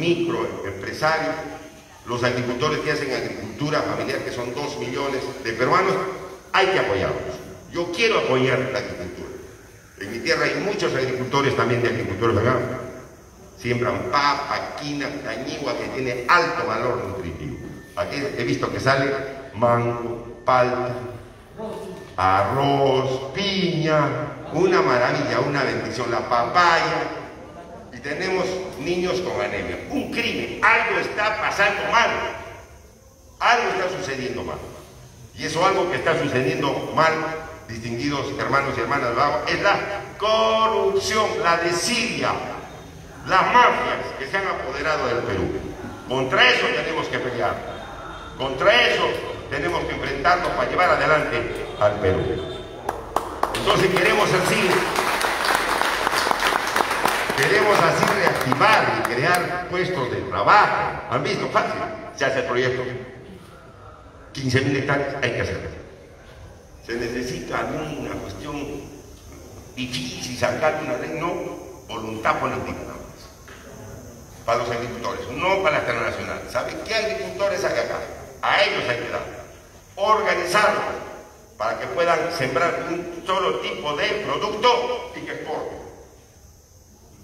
microempresarios, los agricultores que hacen agricultura familiar, que son dos millones de peruanos, hay que apoyarlos. Yo quiero apoyar la agricultura. En mi tierra hay muchos agricultores también de agricultura veganos. Siembran papa, quina, cañigua, que tiene alto valor nutritivo. Aquí he visto que sale mango, palta, arroz, piña, una maravilla, una bendición, la papaya. Tenemos niños con anemia. Un crimen, algo está pasando mal. Algo está sucediendo mal. Y eso algo que está sucediendo mal, distinguidos hermanos y hermanas, es la corrupción, la desidia, las mafias que se han apoderado del Perú. Contra eso tenemos que pelear. Contra eso tenemos que enfrentarnos para llevar adelante al Perú. Entonces queremos así, queremos así reactivar y crear puestos de trabajo. ¿Han visto? Fácil. Se hace el proyecto. 15.000 hectáreas hay que hacerlo. Se necesita una cuestión difícil sacar una ley, no voluntad política para los agricultores, no para la internacional. ¿Saben qué agricultores hay acá? A ellos hay que dar. Organizarlos para que puedan sembrar un solo tipo de producto y que exporten.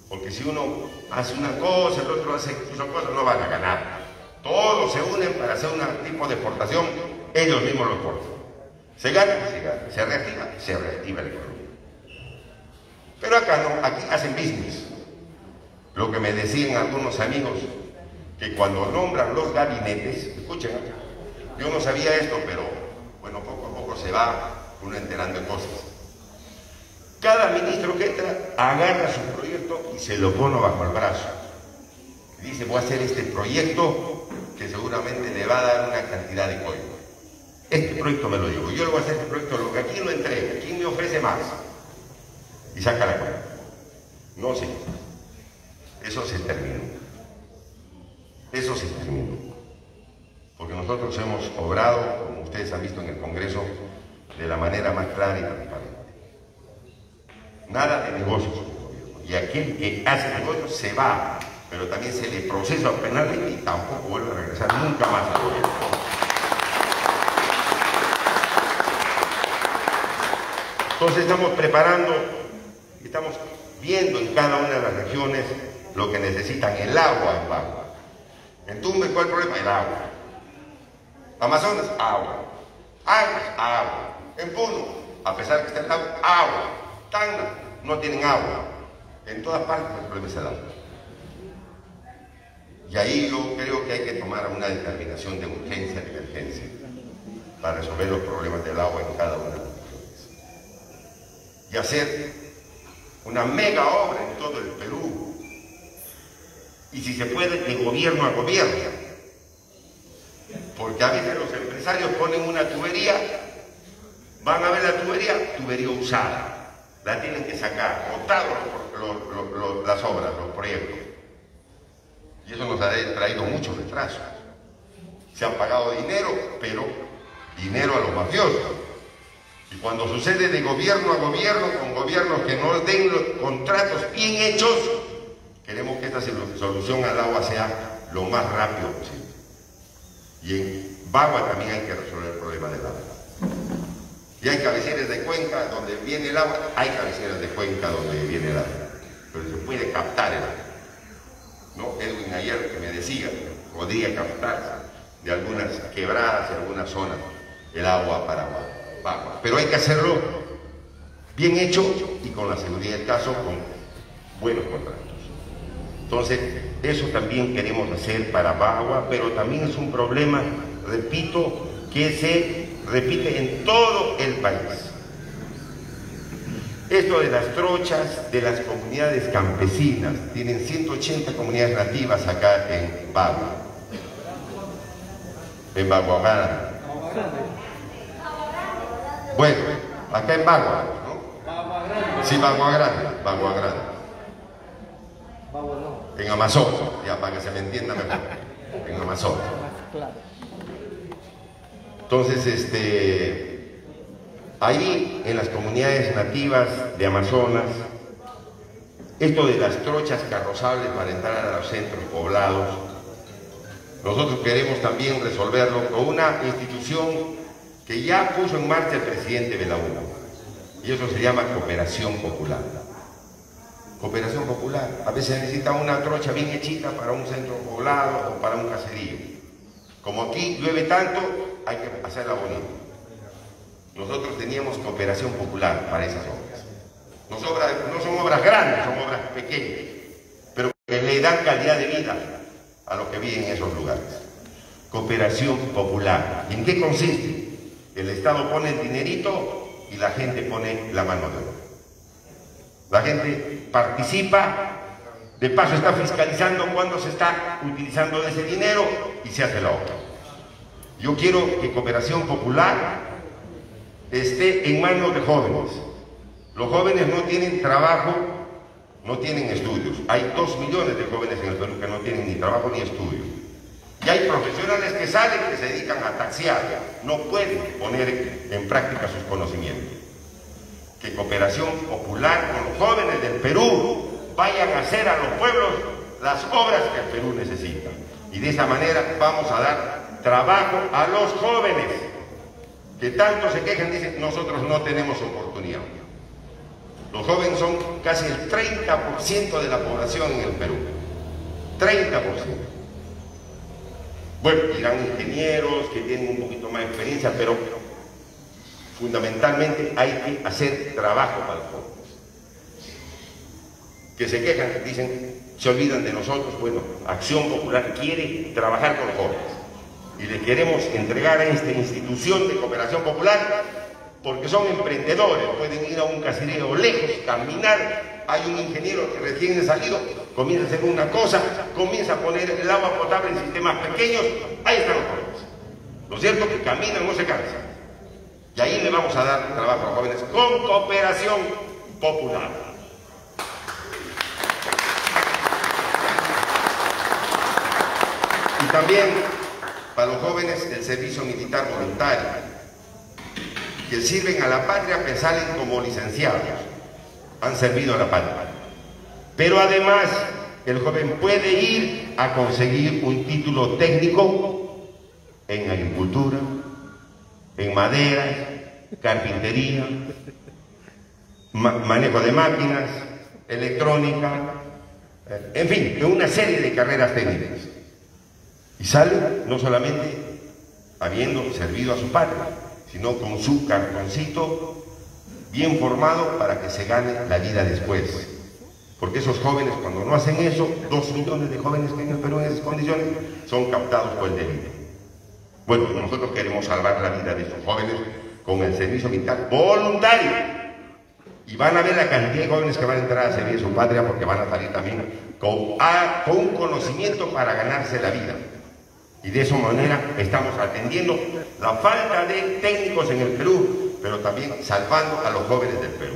Porque si uno hace una cosa, el otro hace otra cosa, no van a ganar. Todos se unen para hacer un tipo de exportación, ellos mismos lo exportan. Se gana, se gana, se reactiva, se reactiva el economía. Pero acá no, aquí hacen business. Lo que me decían algunos amigos, que cuando nombran los gabinetes, escuchen acá, yo no sabía esto, pero bueno, poco a poco se va uno enterando de cosas. Cada ministro que entra agarra su proyecto y se lo pone bajo el brazo. Dice, voy a hacer este proyecto que seguramente le va a dar una cantidad de código. Este proyecto me lo digo, yo le voy a hacer este proyecto, lo que aquí lo entrega, ¿quién me ofrece más? Y saca la cuenta. No, sé. Eso se terminó. Eso se terminó. Porque nosotros hemos obrado, como ustedes han visto en el Congreso, de la manera más clara y transparente. Nada de negocios. Y aquel que hace negocios se va, pero también se le procesa penalmente y tampoco vuelve a regresar nunca más al gobierno. Entonces estamos preparando, estamos viendo en cada una de las regiones lo que necesitan, el agua en Bagua. En Tumbe, ¿cuál es el problema? El agua. Amazonas, agua. Aguas, agua. En Puno, a pesar que está el agua, agua. Tanga, no tienen agua. En todas partes el problema es el agua. Y ahí yo creo que hay que tomar una determinación de urgencia, de emergencia, para resolver los problemas del agua en cada una de las regiones. Y hacer una mega obra en todo el Perú, y si se puede, de gobierno a gobierno. Porque a veces los empresarios ponen una tubería, van a ver la tubería, tubería usada, la tienen que sacar, botado las obras, los proyectos. Y eso nos ha traído muchos retrasos. Se han pagado dinero, pero dinero a los mafiosos. Y cuando sucede de gobierno a gobierno, con gobiernos que no den los contratos bien hechos, Queremos que esta solución al agua sea lo más rápido posible. Y en Bagua también hay que resolver el problema del agua. Y hay cabeceras de cuenca donde viene el agua, hay cabeceras de cuenca donde viene el agua. Pero se puede captar el agua. ¿No? Edwin ayer que me decía, podría captar de algunas quebradas, de algunas zonas, el agua para Bagua. Pero hay que hacerlo bien hecho y con la seguridad del caso, con buenos contratos. Entonces, eso también queremos hacer para Bagua, pero también es un problema, repito, que se repite en todo el país. Esto de las trochas de las comunidades campesinas, tienen 180 comunidades nativas acá en Bagua, en Bagua Bueno, acá en Bagua, ¿no? Sí, Bagua Grande, Bagua Grande. En Amazonas, ya para que se me entienda mejor, en Amazonas. Entonces, este, ahí en las comunidades nativas de Amazonas esto de las trochas carrozables para entrar a los centros poblados, nosotros queremos también resolverlo con una institución que ya puso en marcha el presidente Belaúna, y eso se llama cooperación popular. Cooperación popular. A veces necesita una trocha bien hechita para un centro poblado o para un caserío. Como aquí llueve tanto, hay que hacerla bonita. Nosotros teníamos cooperación popular para esas obras. No son obras, grandes, son obras pequeñas, pero que le dan calidad de vida a los que viven en esos lugares. Cooperación popular. ¿En qué consiste? El Estado pone el dinerito y la gente pone la mano de obra. La gente participa, de paso está fiscalizando cuándo se está utilizando ese dinero y se hace la obra. Yo quiero que Cooperación Popular esté en manos de jóvenes. Los jóvenes no tienen trabajo, no tienen estudios. Hay dos millones de jóvenes en el Perú que no tienen ni trabajo ni estudios. Y hay profesionales que salen que se dedican a taxiar, no pueden poner en práctica sus conocimientos. Que Cooperación Popular con los jóvenes del Perú vayan a hacer a los pueblos las obras que el Perú necesita. Y de esa manera vamos a dar trabajo a los jóvenes que tanto se quejan, dicen, nosotros no tenemos oportunidad. Los jóvenes son casi el 30% de la población en el Perú. 30%. Bueno, irán ingenieros que tienen un poquito más de experiencia, pero fundamentalmente hay que hacer trabajo para los jóvenes. Que se quejan, dicen, se olvidan de nosotros. Bueno, Acción Popular quiere trabajar con los jóvenes y le queremos entregar a esta institución de cooperación popular porque son emprendedores, pueden ir a un caserío lejos, caminar, hay un ingeniero que recién ha salido, comienza a hacer una cosa, comienza a poner el agua potable en sistemas pequeños, ahí están los jóvenes. Lo cierto que caminan, no se cansan. Y ahí le vamos a dar trabajo a los jóvenes con cooperación popular. Y también para los jóvenes el servicio militar voluntario, que sirven a la patria que salen como licenciados, han servido a la patria. Pero además el joven puede ir a conseguir un título técnico en agricultura, en madera, carpintería, manejo de máquinas, electrónica, en fin, en una serie de carreras técnicas. Y sale no solamente habiendo servido a su padre, sino con su cartoncito bien formado para que se gane la vida después. Porque esos jóvenes, cuando no hacen eso, dos millones de jóvenes que en Perú en esas condiciones, son captados por el delito. Bueno, nosotros queremos salvar la vida de esos jóvenes con el servicio militar voluntario. Y van a ver la cantidad de jóvenes que van a entrar a servir a su patria porque van a salir también con, con un conocimiento para ganarse la vida. Y de esa manera estamos atendiendo la falta de técnicos en el Perú, pero también salvando a los jóvenes del Perú.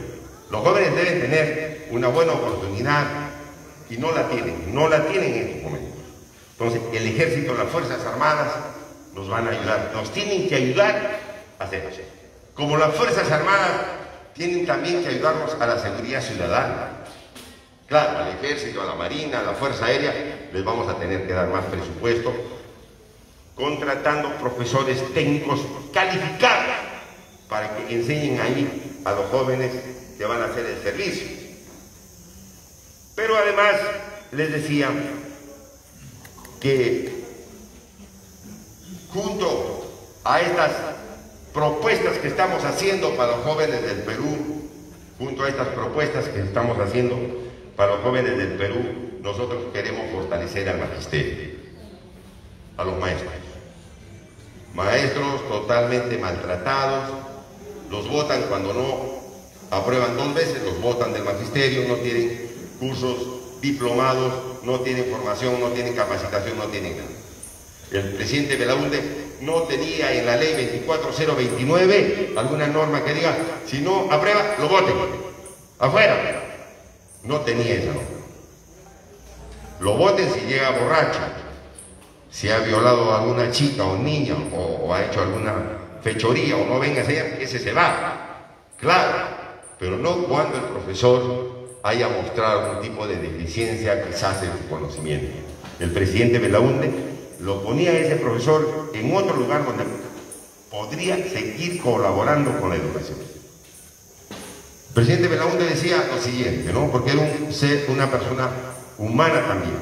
Los jóvenes deben tener una buena oportunidad y no la tienen, no la tienen en estos momentos. Entonces, el ejército, las Fuerzas Armadas nos van a ayudar, nos tienen que ayudar a hacer eso. Como las Fuerzas Armadas tienen también que ayudarnos a la seguridad ciudadana. Claro, al ejército, a la marina, a la Fuerza Aérea, les vamos a tener que dar más presupuesto contratando profesores técnicos calificados para que enseñen ahí a los jóvenes que van a hacer el servicio. Pero además les decía que junto a estas propuestas que estamos haciendo para los jóvenes del Perú, junto a estas propuestas que estamos haciendo para los jóvenes del Perú, nosotros queremos fortalecer al magisterio, a los maestros maestros totalmente maltratados, los votan cuando no aprueban dos veces, los votan del magisterio, no tienen cursos diplomados, no tienen formación, no tienen capacitación, no tienen nada. El presidente Belaunde no tenía en la ley 24029 alguna norma que diga, si no aprueba, lo voten. Afuera. No tenía esa norma. Lo voten si llega borracho, si ha violado a alguna chica o niña o, ha hecho alguna fechoría o no venga a ese se va. Claro, pero no cuando el profesor haya mostrado algún tipo de deficiencia quizás en su conocimiento. El presidente Belaunde lo ponía a ese profesor en otro lugar donde podría seguir colaborando con la educación. El presidente Belaunde decía lo siguiente, ¿no? Porque era un ser, una persona humana también.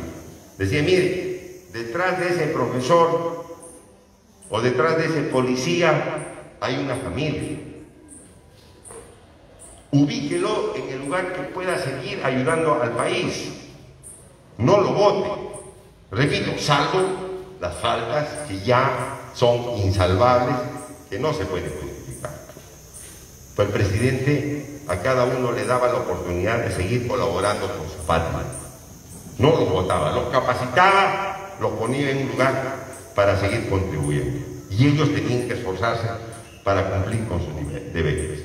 Decía, mire, detrás de ese profesor o detrás de ese policía hay una familia. Ubíquelo en el lugar que pueda seguir ayudando al país. No lo vote. Repito, salvo las faltas que ya son insalvables, que no se pueden justificar. Pues el presidente a cada uno le daba la oportunidad de seguir colaborando con su patria. No los votaba, los capacitaba, los ponía en un lugar para seguir contribuyendo. Y ellos tenían que esforzarse para cumplir con sus deberes.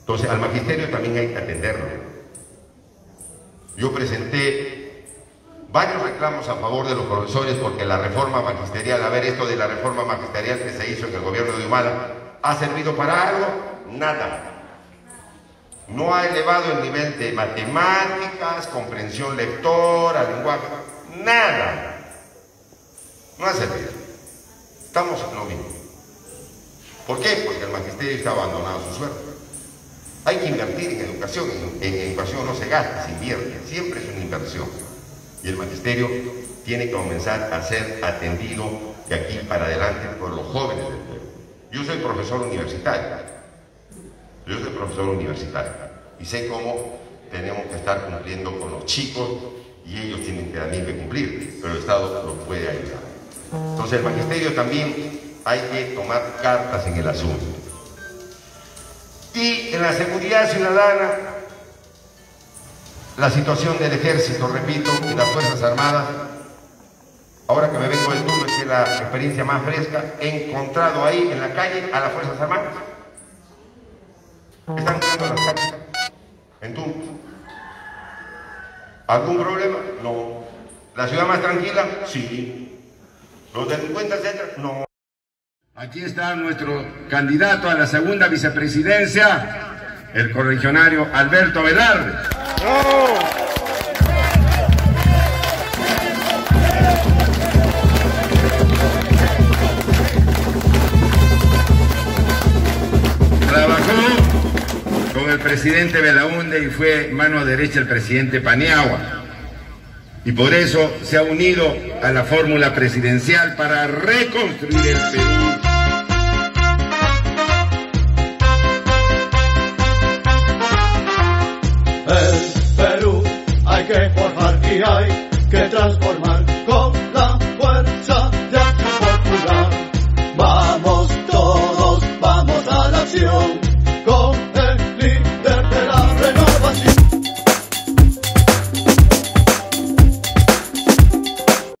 Entonces, al magisterio también hay que atenderlo. Yo presenté varios reclamos a favor de los profesores porque la reforma magisterial, a ver, esto de la reforma magisterial que se hizo en el gobierno de Humala, ¿ha servido para algo? Nada. No ha elevado el nivel de matemáticas, comprensión lectora, lenguaje, nada. No ha servido. Estamos en lo mismo. ¿Por qué? Porque el magisterio está abandonado a su suerte. Hay que invertir en educación, en, educación no se gasta, se invierte, siempre es una inversión. Y el magisterio tiene que comenzar a ser atendido de aquí para adelante por los jóvenes del pueblo. Yo soy profesor universitario, yo soy profesor universitario y sé cómo tenemos que estar cumpliendo con los chicos y ellos tienen que también que cumplir, pero el Estado los puede ayudar. Entonces el magisterio también hay que tomar cartas en el asunto. Y en la seguridad ciudadana, la situación del ejército, repito, y las Fuerzas Armadas, ahora que me vengo del turno, es la experiencia más fresca, he encontrado ahí en la calle a las Fuerzas Armadas. Están cuidando las calles, en turno. ¿Algún problema? No. ¿La ciudad más tranquila? Sí. ¿Los delincuentes entran? No. Aquí está nuestro candidato a la segunda vicepresidencia, el corregionario Alberto Velarde. Trabajó con el presidente Belaunde y fue mano derecha del presidente Paniagua y por eso se ha unido a la fórmula presidencial para reconstruir el Perú. El Perú hay que formar y hay que transformar